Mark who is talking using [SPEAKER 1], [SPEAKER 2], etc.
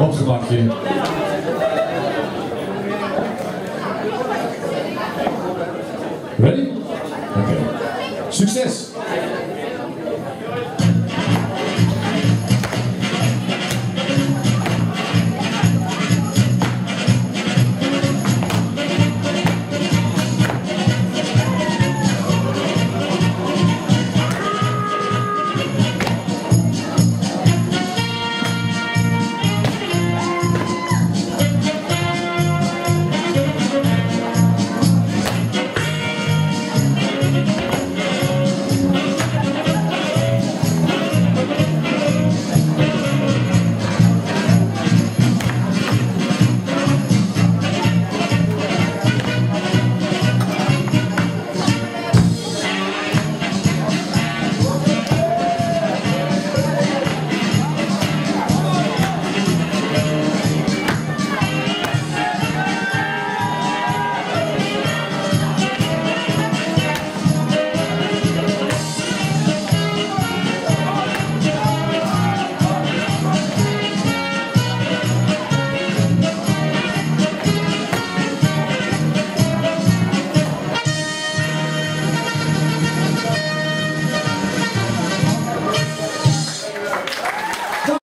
[SPEAKER 1] Op zijn bakje. Ready? Oké. Okay. Succes!